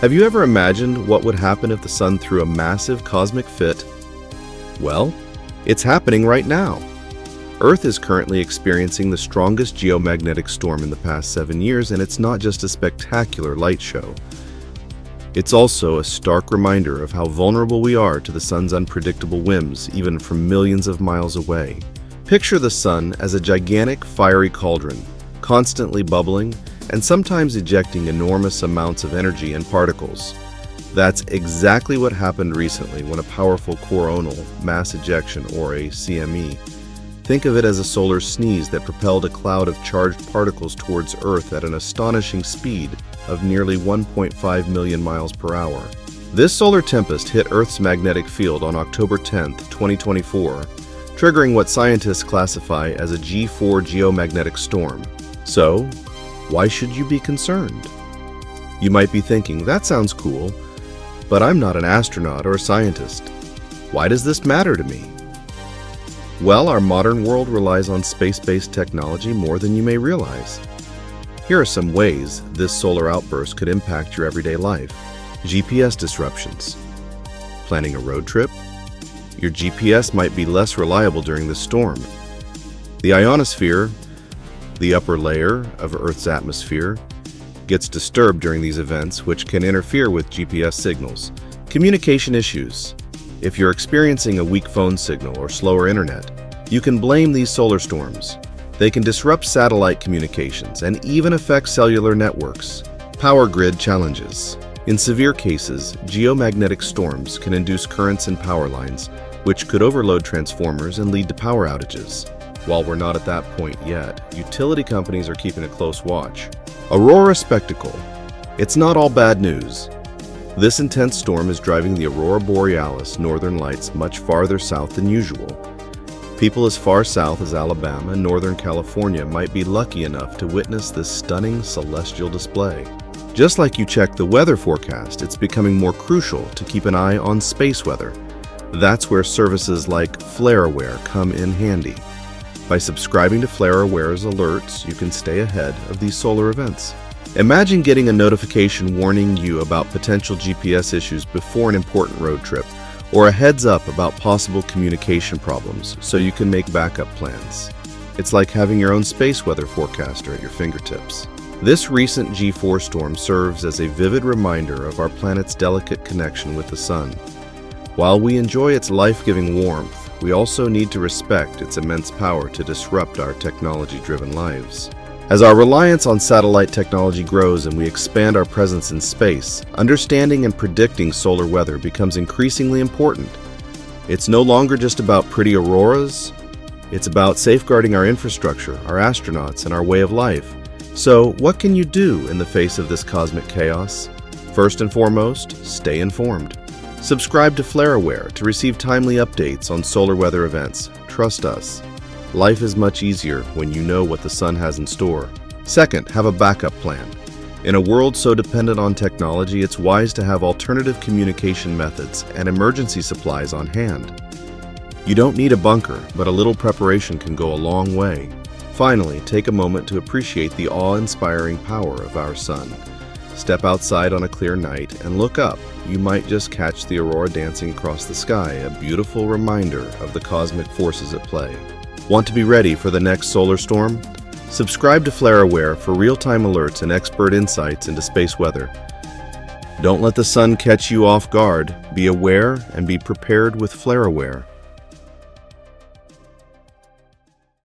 Have you ever imagined what would happen if the sun threw a massive cosmic fit? Well, it's happening right now. Earth is currently experiencing the strongest geomagnetic storm in the past seven years, and it's not just a spectacular light show. It's also a stark reminder of how vulnerable we are to the sun's unpredictable whims, even from millions of miles away. Picture the sun as a gigantic fiery cauldron, constantly bubbling and sometimes ejecting enormous amounts of energy and particles. That's exactly what happened recently when a powerful coronal mass ejection, or a CME, think of it as a solar sneeze that propelled a cloud of charged particles towards Earth at an astonishing speed of nearly 1.5 million miles per hour. This solar tempest hit Earth's magnetic field on October 10, 2024, triggering what scientists classify as a G4 geomagnetic storm. So, why should you be concerned? You might be thinking, that sounds cool, but I'm not an astronaut or a scientist. Why does this matter to me? Well, our modern world relies on space-based technology more than you may realize. Here are some ways this solar outburst could impact your everyday life. GPS disruptions. Planning a road trip? Your GPS might be less reliable during the storm. The ionosphere the upper layer of Earth's atmosphere gets disturbed during these events, which can interfere with GPS signals. Communication issues. If you're experiencing a weak phone signal or slower internet, you can blame these solar storms. They can disrupt satellite communications and even affect cellular networks. Power grid challenges. In severe cases, geomagnetic storms can induce currents in power lines, which could overload transformers and lead to power outages. While we're not at that point yet, utility companies are keeping a close watch. Aurora Spectacle. It's not all bad news. This intense storm is driving the Aurora Borealis northern lights much farther south than usual. People as far south as Alabama and Northern California might be lucky enough to witness this stunning celestial display. Just like you check the weather forecast, it's becoming more crucial to keep an eye on space weather. That's where services like FlareAware come in handy. By subscribing to FlareAware's alerts, you can stay ahead of these solar events. Imagine getting a notification warning you about potential GPS issues before an important road trip, or a heads up about possible communication problems so you can make backup plans. It's like having your own space weather forecaster at your fingertips. This recent G4 storm serves as a vivid reminder of our planet's delicate connection with the Sun. While we enjoy its life-giving warmth, we also need to respect its immense power to disrupt our technology-driven lives. As our reliance on satellite technology grows and we expand our presence in space, understanding and predicting solar weather becomes increasingly important. It's no longer just about pretty auroras, it's about safeguarding our infrastructure, our astronauts, and our way of life. So, what can you do in the face of this cosmic chaos? First and foremost, stay informed. Subscribe to FlareAware to receive timely updates on solar weather events. Trust us. Life is much easier when you know what the sun has in store. Second, have a backup plan. In a world so dependent on technology, it's wise to have alternative communication methods and emergency supplies on hand. You don't need a bunker, but a little preparation can go a long way. Finally, take a moment to appreciate the awe-inspiring power of our sun. Step outside on a clear night and look up. You might just catch the aurora dancing across the sky, a beautiful reminder of the cosmic forces at play. Want to be ready for the next solar storm? Subscribe to FlareAware for real-time alerts and expert insights into space weather. Don't let the sun catch you off guard. Be aware and be prepared with FlareAware.